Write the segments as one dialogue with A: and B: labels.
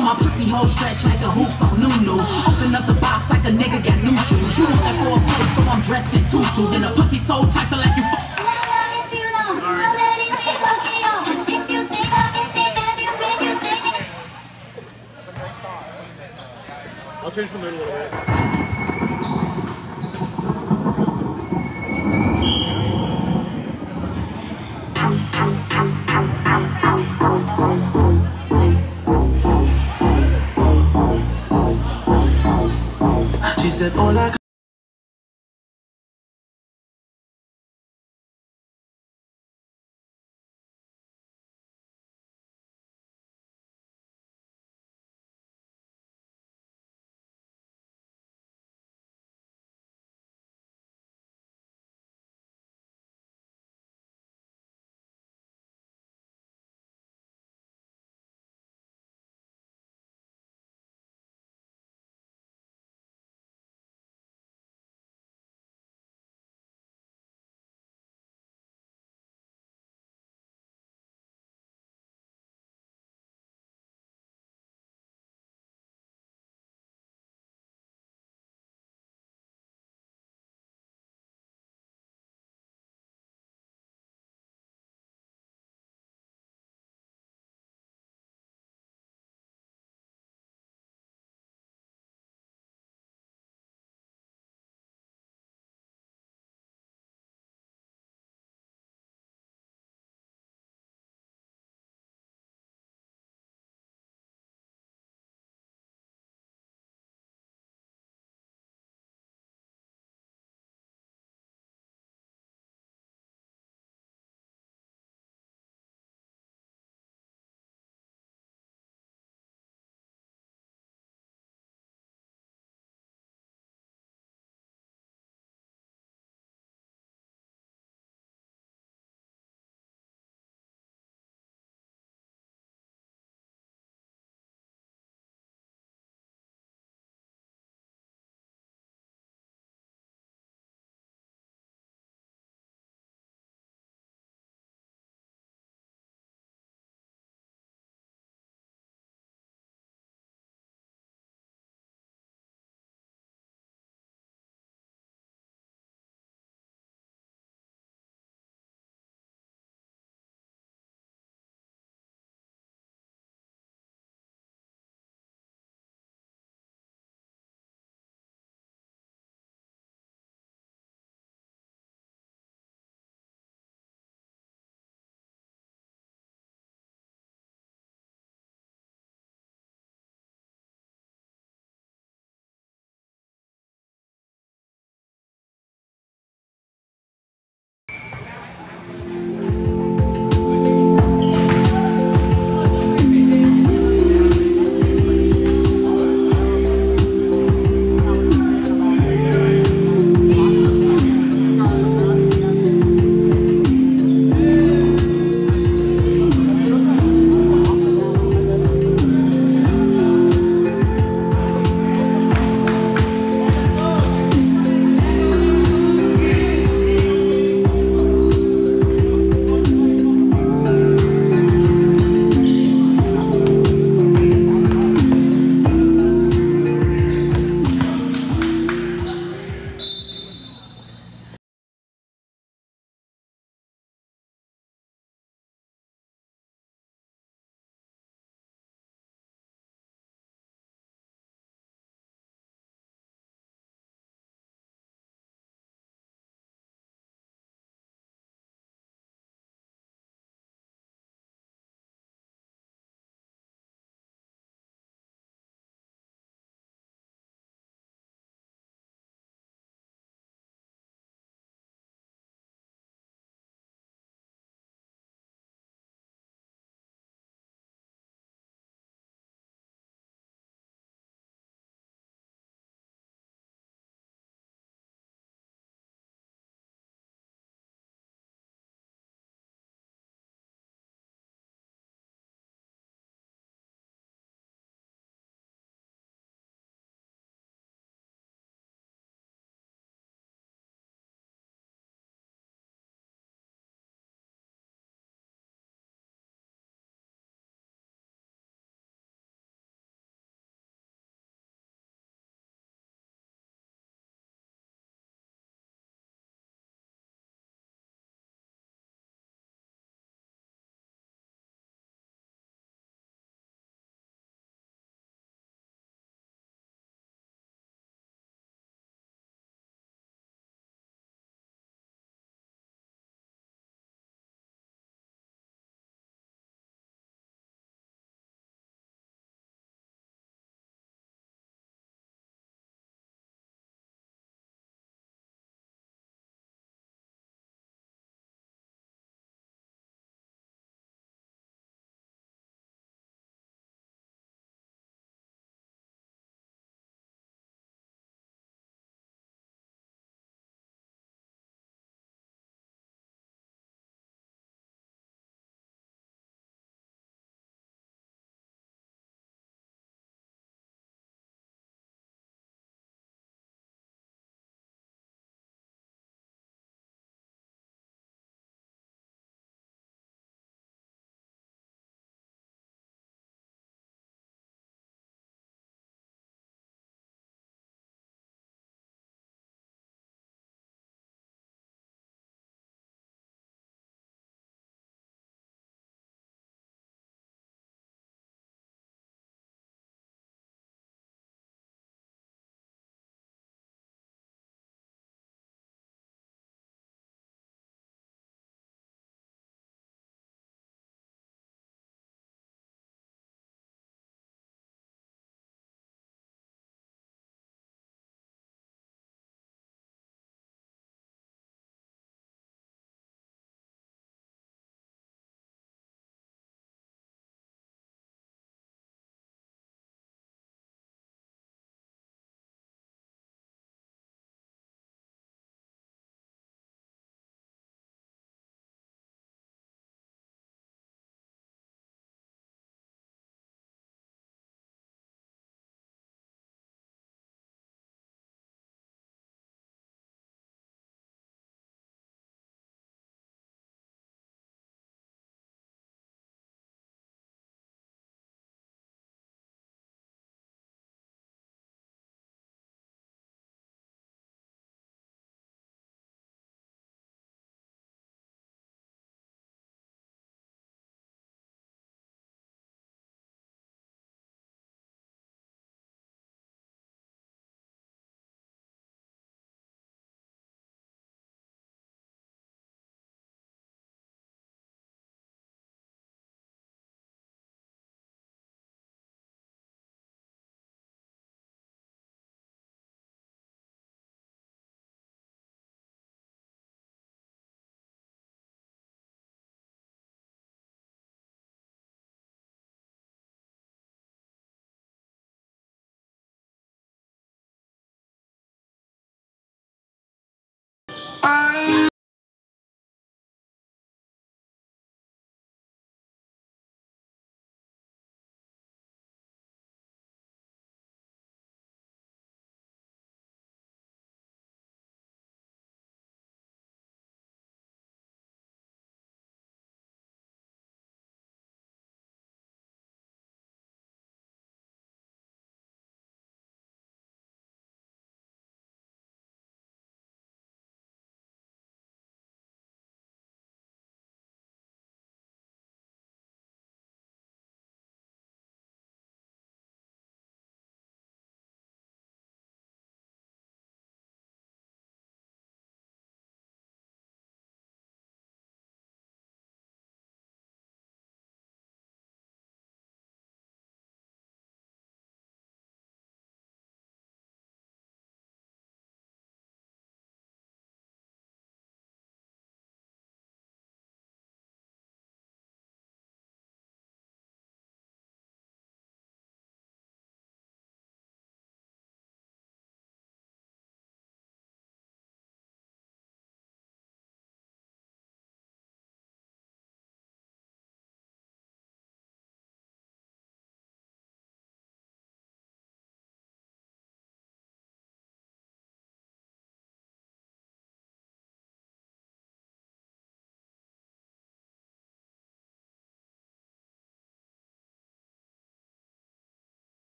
A: more stretch like the hoops on Nunu. Open up the box like a nigga got new shoes. You want that for a so I'm dressed in tutus. And the pussy so tight, feel like you fuck.
B: I'll change the mood a little bit.
C: She said,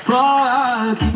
C: Fuck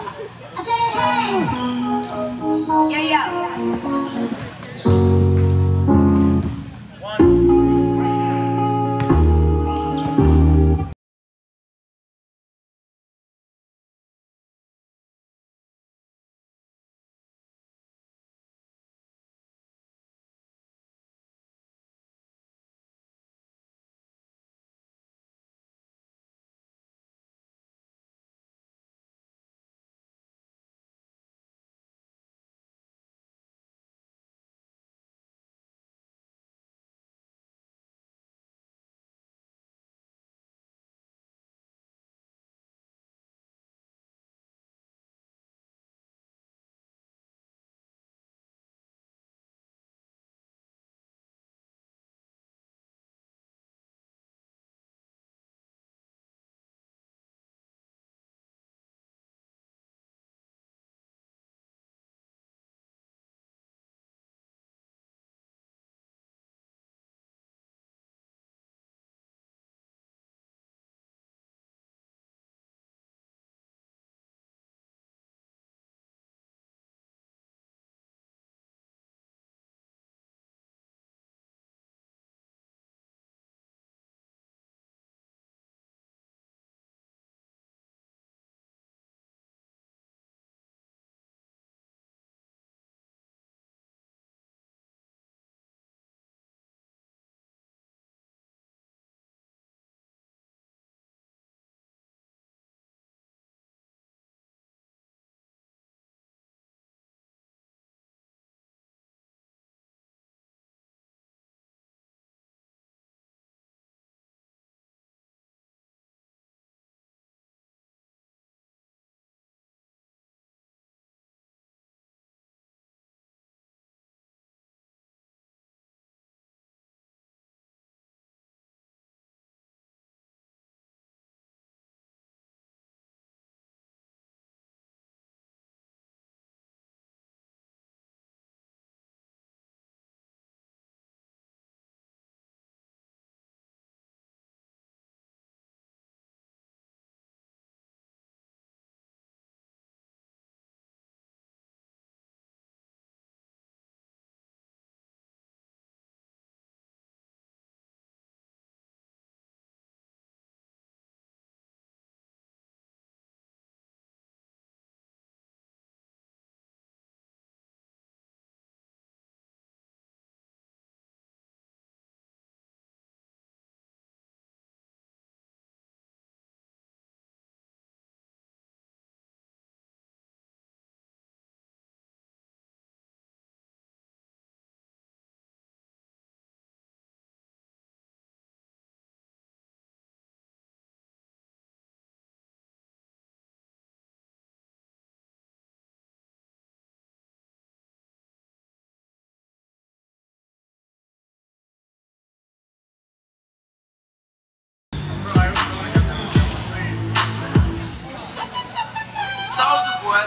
D: I said, hey.
E: Yeah, yeah.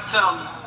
C: tell.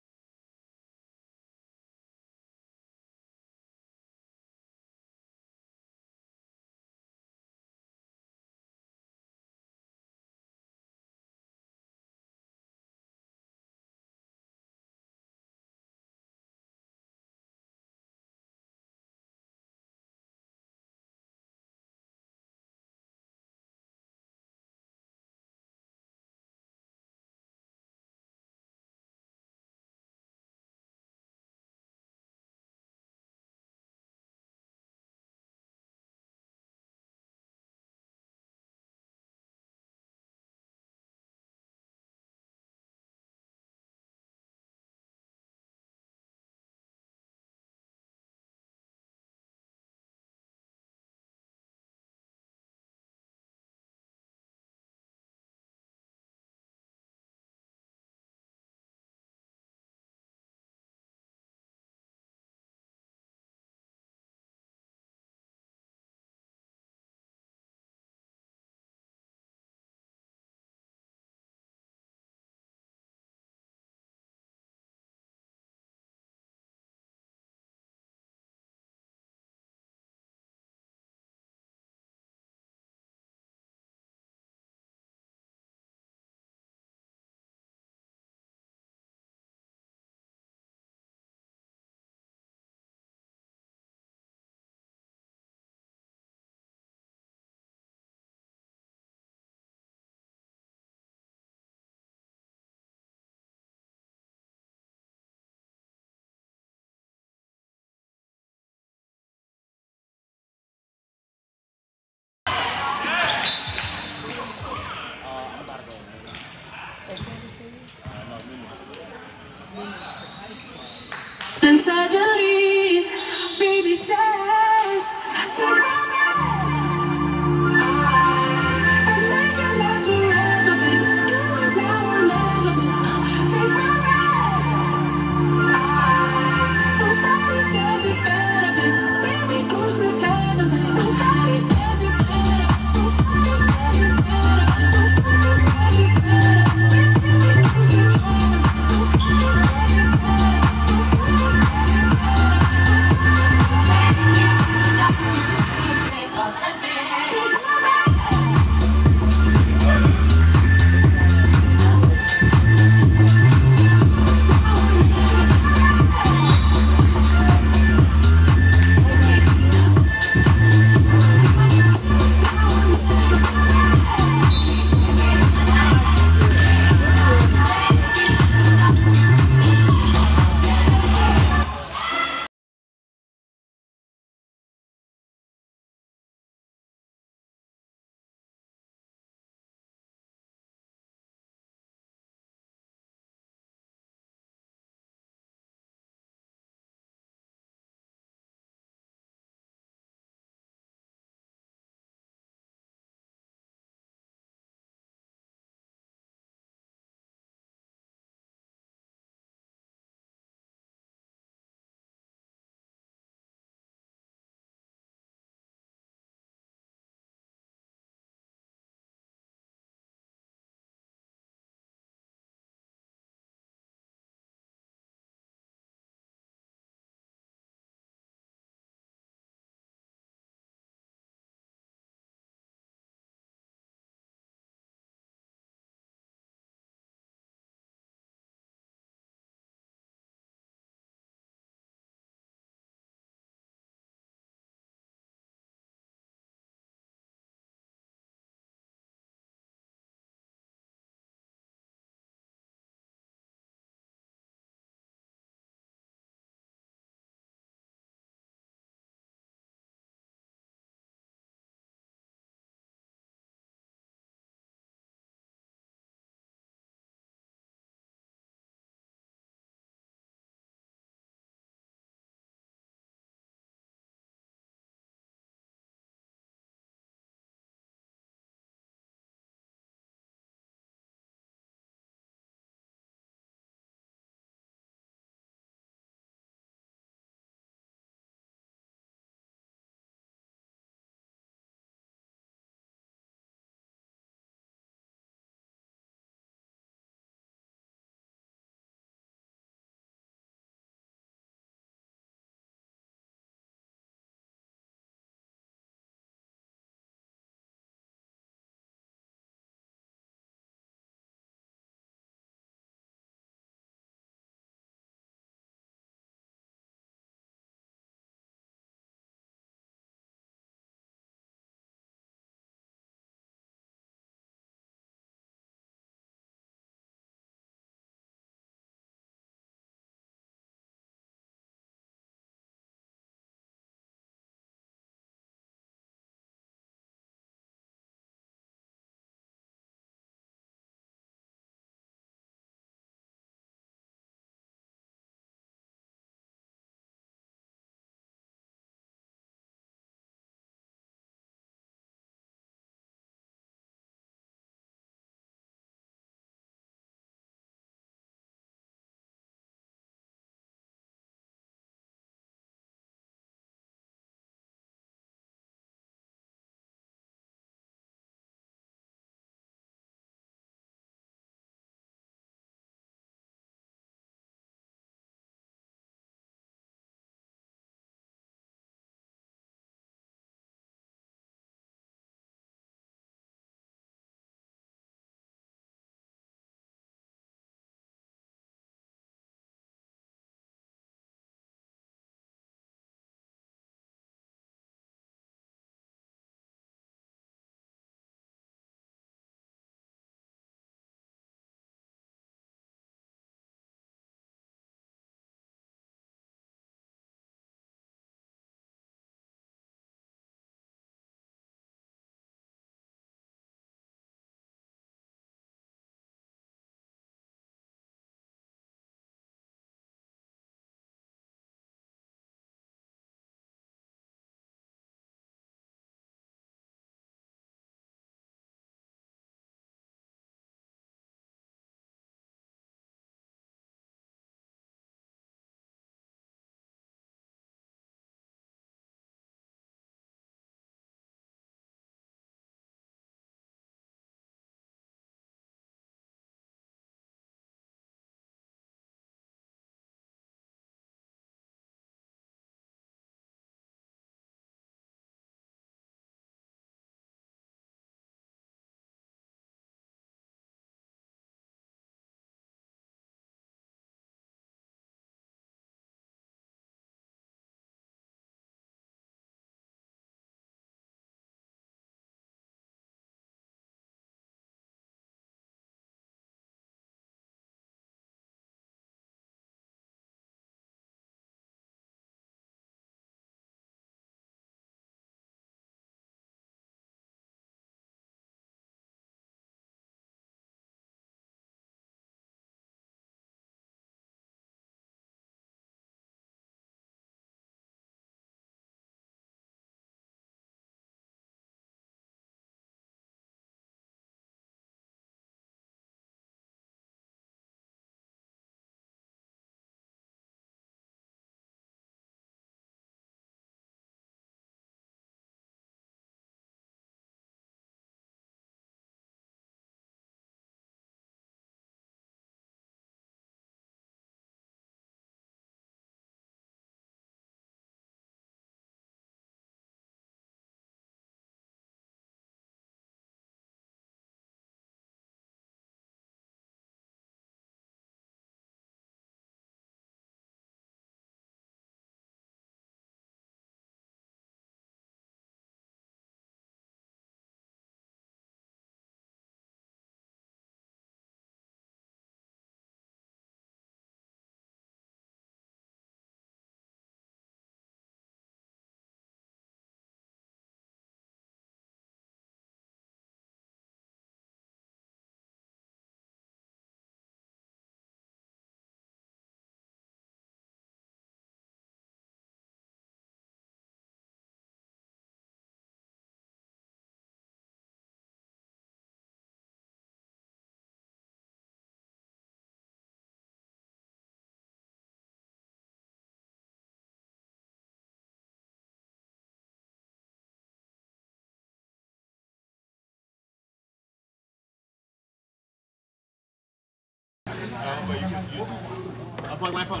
B: Unplug my phone.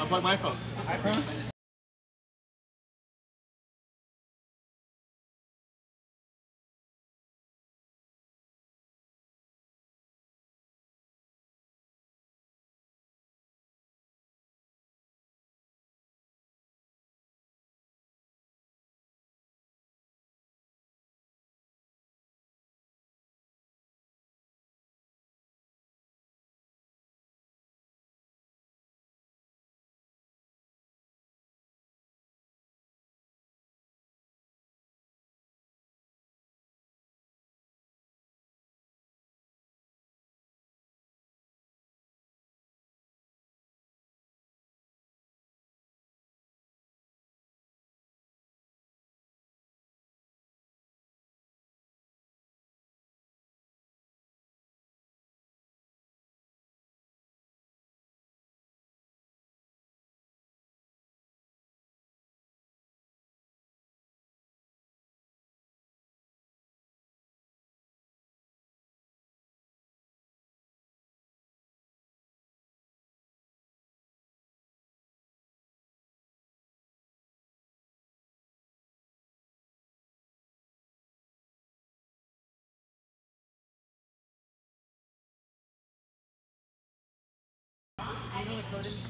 B: Unplug my phone.
A: uploaded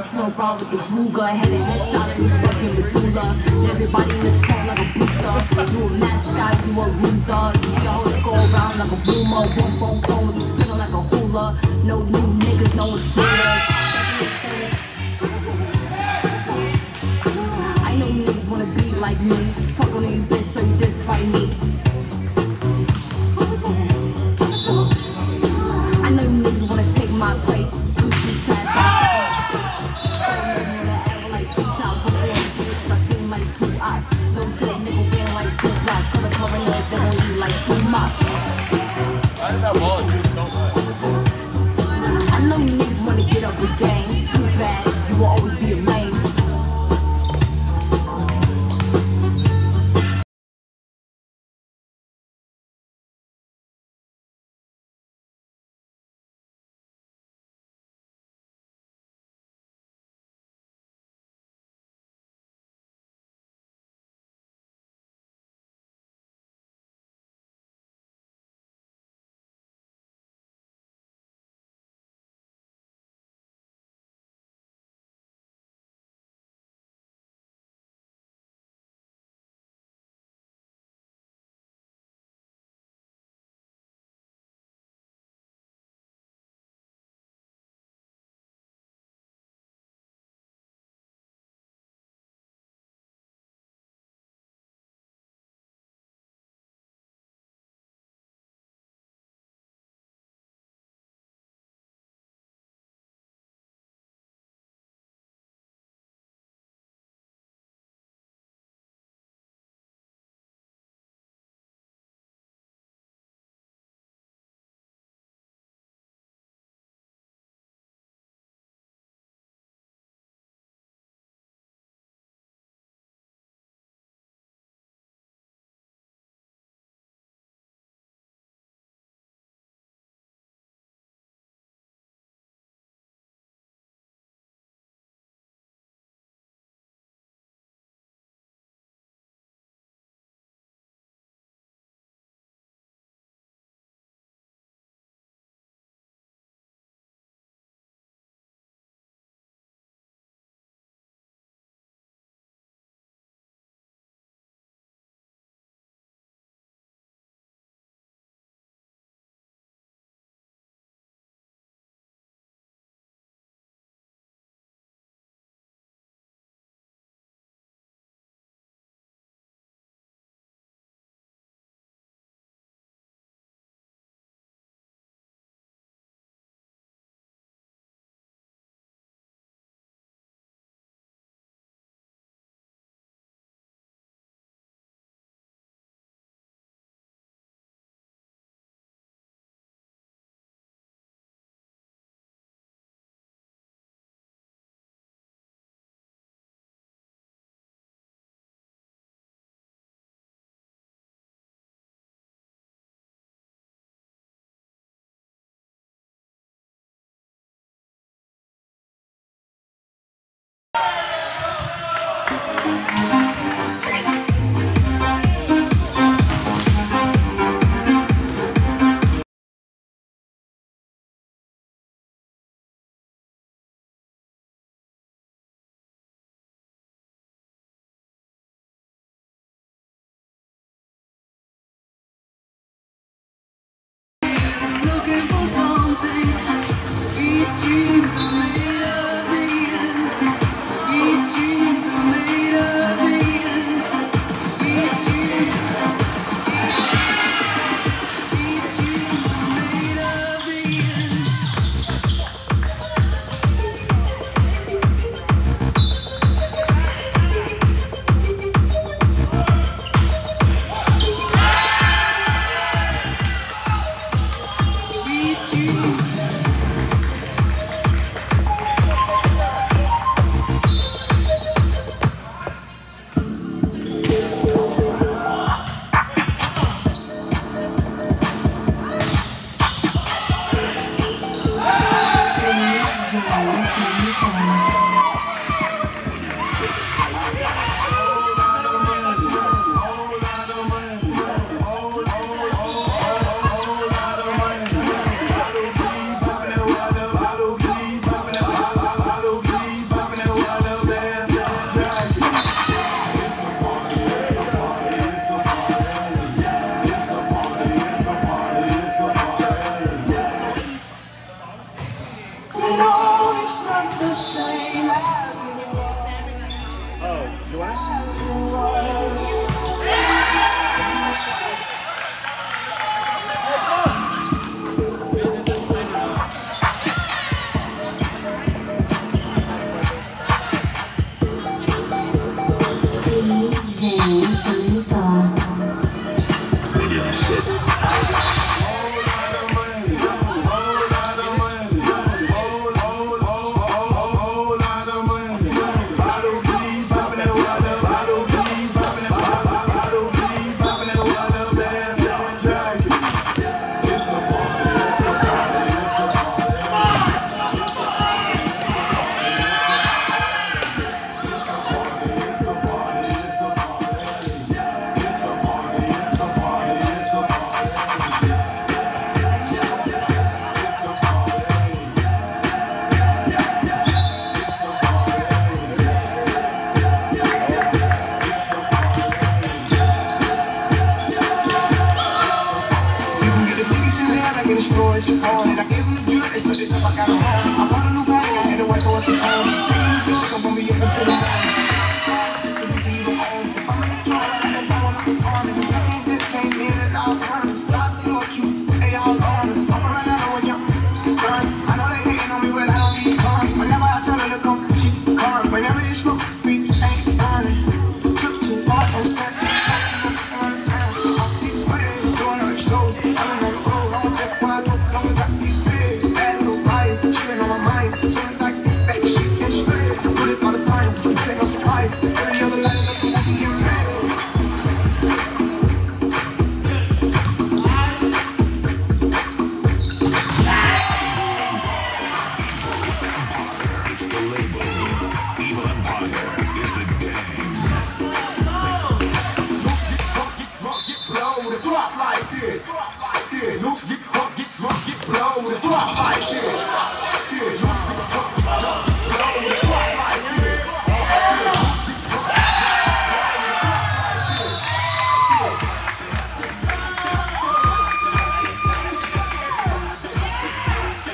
A: blunts, turn around with the Ruger. Head and headshot, and you bustin' medulla. Everybody in the trunk like a booster. You a mascot, you a loser. She always go around like a rumor. One phone call with you spinning like a hula. No new niggas, no intruders. I know niggas wanna be like me. Fuck on you, bitch, so you despite me. I know niggas wanna take my place.